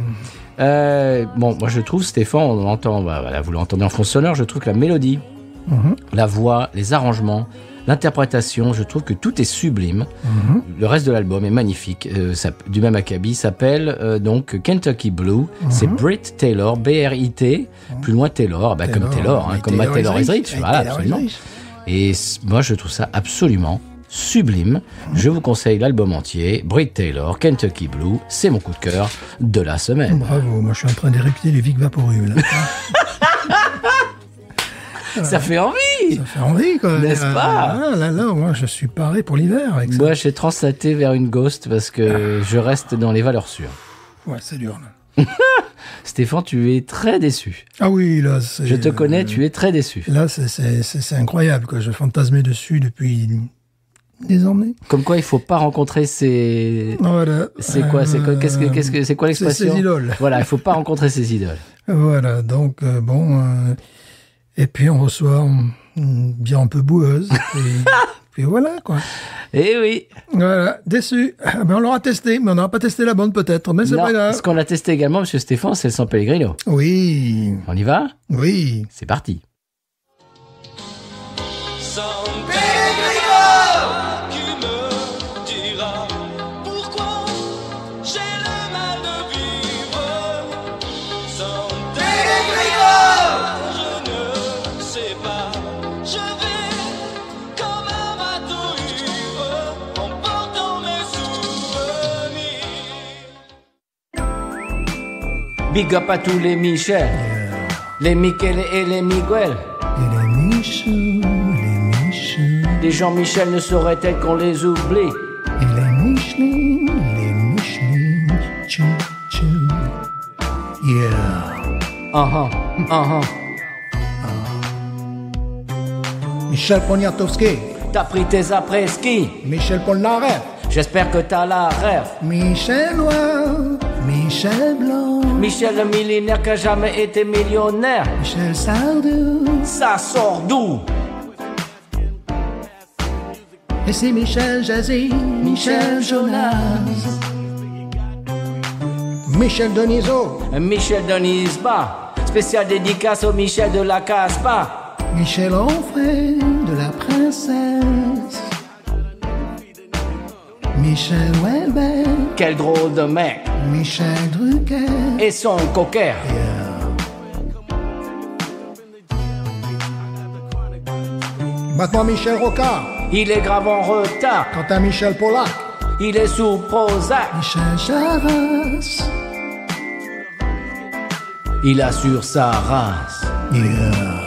Euh, bon, moi je trouve Stéphane, on l'entend, bah, voilà, vous l'entendez en fond sonore, je trouve que la mélodie, Mhm. la voix, les arrangements, l'interprétation, je trouve que tout est sublime. Mhm. Le reste de l'album est magnifique. Euh, ça- du même acabit s'appelle euh, donc Kentucky Blue. C'est Britt Taylor, B-R-I-T, plus loin Taylor, bah, comme Taylor, hein, comme ma Taylor is rich. Voilà, Taylor is absolument. rich. Et moi, je trouve ça absolument sublime. Je vous conseille l'album entier, Britt Taylor, Kentucky Blue. C'est mon coup de cœur de la semaine. Bravo, moi je suis en train d'éructer les Vic Vaporub. [laughs] Ça fait envie Ça fait envie, quoi. N'est-ce Ah, pas Là, là, là, moi je suis paré pour l'hiver avec ça. Moi, j'ai translaté vers une ghost parce que je reste dans les valeurs sûres. Ouais, c'est dur. Là. [laughs] Stéphane, tu es très déçu. Ah oui, là, c'est. Je te connais, tu es très déçu. Là, c'est incroyable, quoi. Je fantasmais dessus depuis années. Comme quoi, il faut pas rencontrer ces... Voilà. C'est quoi, c'est quoi, qu'est-ce que, qu'est-ce que, c'est quoi l'expression ses idoles. Voilà, il faut pas rencontrer ses idoles. Voilà, donc, euh, bon. euh, et puis, on reçoit, Une bière un peu boueuse. et [laughs] puis voilà, quoi. Eh oui. Voilà, déçu. Ah, ben, on l'aura testé, mais on n'aura pas testé la bonne peut-être, mais c'est pas grave. Ce qu'on a testé également, Monsieur Stéphane, c'est le San Pellegrino. Oui, On y va? Oui. C'est parti. Big up à tous les Michel, les Michel et les Miguel. Et les Michel, les Michel, Les Jean-Michel ne sauraient-être qu'on les oublie. et les Michelin, les Michelin, tchou, tchou. Yeah. Ah ah, ah Michel Poniatowski, T'as pris tes après-ski. Michel Polnareff, J'espère que t'as la rêve. Michel Noir, Michel Blanc, Michel le millénaire qui a jamais été millionnaire. Michel Sardou, Ça sort d'où? Et c'est Michel Jazzy, Michel Jonas, Michel Denisot, Michel Denisba. Spécial dédicace au Michel de la Caspa. Michel Onfray de la Princesse, Michel Welbeck, Quel drôle de mec. Michel Drucker. Et son cocker. Maintenant Michel Rocard, Il est grave en retard. quant à Michel Pollack, Il est sous Prozac. Michel Charas. Il assure sa race. Yeah.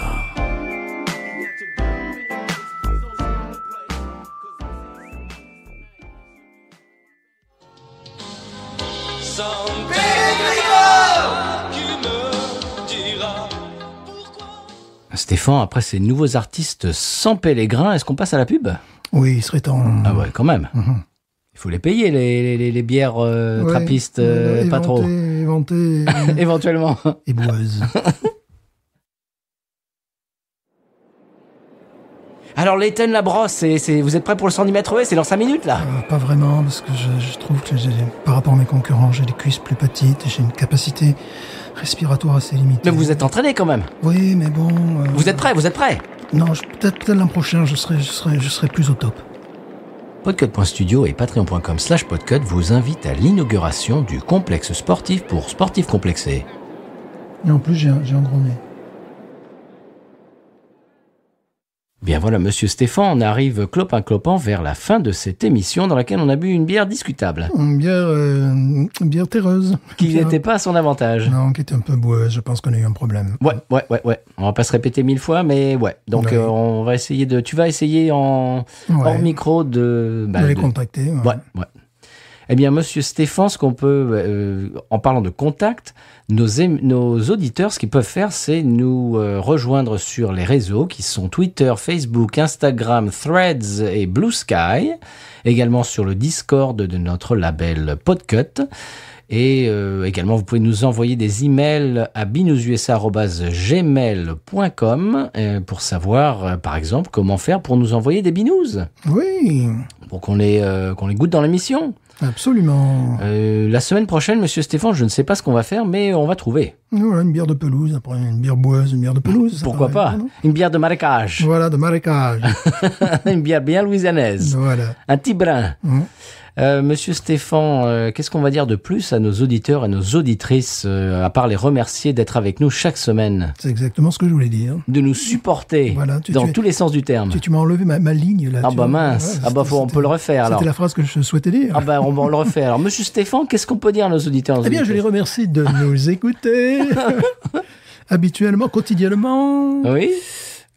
Après ces nouveaux artistes sans pèlerin, est-ce qu'on passe à la pub? Oui, il serait temps. Ah ouais, quand même. Il faut les payer, les, les, les bières euh, Ouais, trappistes, euh, pas trop. [laughs] Éventuellement. et boueuse. [laughs] Alors, Leighton Labrosse, c'est, vous êtes prêts pour le 110 mètres C'est dans 5 minutes, là Euh, pas vraiment, parce que je, je trouve que j'ai, par rapport à mes concurrents, j'ai des cuisses plus petites, et j'ai une capacité respiratoire assez limitée. Mais vous êtes entraîné quand même. Oui, mais bon. euh, Vous êtes prêts, vous êtes prêts Non, peut-être, peut-être l'an prochain, je serai, je serai, je serai plus au top. Podcut.studio et patreon.com slash podcut vous invitent à l'inauguration du complexe sportif pour sportifs complexés. Et en plus, j'ai, un- j'ai un gros nez. Bien voilà, monsieur Stéphane, on arrive clopin-clopin vers la fin de cette émission dans laquelle on a bu une bière discutable, Une bière, euh, une bière terreuse. qui n'était pas à son avantage. Non, qui était un peu boueuse. Je pense qu'on a eu un problème. Ouais, ouais, ouais, ouais. On va pas se répéter mille fois, mais ouais. Donc Ouais. euh, on va essayer de. Tu vas essayer en Ouais. hors micro de. bah, de les de- contacter. ouais. Ouais, ouais. Eh bien, Monsieur Stéphane, ce qu'on peut, euh, en parlant de contact, nos, auditeurs, ce qu'ils peuvent faire, c'est nous euh, rejoindre sur les réseaux qui sont Twitter, Facebook, Instagram, Threads et Blue Sky. Également sur le Discord de notre label Podcut. Et euh, également, vous pouvez nous envoyer des emails à binoususa.gmail.com pour savoir, euh, par exemple, comment faire pour nous envoyer des binous, Oui, pour qu'on les, euh, qu'on les goûte dans l'émission. Absolument. Euh, la semaine prochaine, Monsieur Stéphane, je ne sais pas ce qu'on va faire, mais on va trouver. Voilà, une bière de pelouse, après une bière boueuse, une bière de pelouse. Pourquoi pas? Une bière de marécage, Voilà, de marécage. [laughs] une bière bien louisianaise, voilà. un petit brin. Mhm. Euh, Monsieur Stéphane, euh, qu'est-ce qu'on va dire de plus à nos auditeurs et nos auditrices, euh, à part les remercier d'être avec nous chaque semaine, C'est exactement ce que je voulais dire. de nous supporter Voilà, tu- dans tu- tous les sens du terme Tu, tu m'as enlevé ma, ma ligne là. Ah bah vois. mince, Ouais, ah bah faut, on peut le refaire alors. C'était la phrase que je souhaitais dire. Ah bah on va le refaire. Alors Monsieur Stéphane, qu'est-ce qu'on peut dire à nos auditeurs eh bien, je les remercie de nous [laughs] écouter [laughs] habituellement, quotidiennement, Oui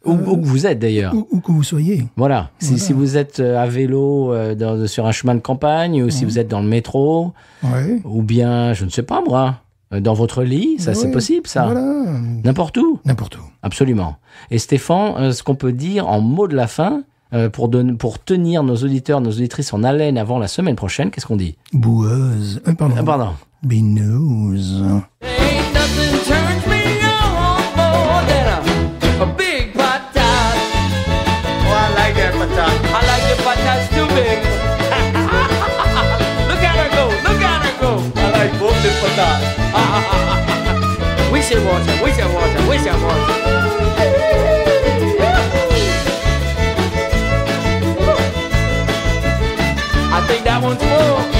où, où que vous êtes d'ailleurs. où, où que vous soyez. Voilà. Si, Voilà. si vous êtes euh, à vélo euh, dans- sur un chemin de campagne, ou si vous êtes dans le métro, Ouais. ou bien, je ne sais pas moi, euh, dans votre lit, ça c'est possible ça. Voilà. N'importe où. N'importe où. Absolument. Et Stéphane, euh, ce qu'on peut dire en mot de la fin, euh, pour, donner- pour tenir nos auditeurs, nos auditrices en haleine avant la semaine prochaine, qu'est-ce qu'on dit? Boueuse. Euh, pardon. Ah, Pardon. Binouze. Wish water, wish water, wish water. I think that one's full.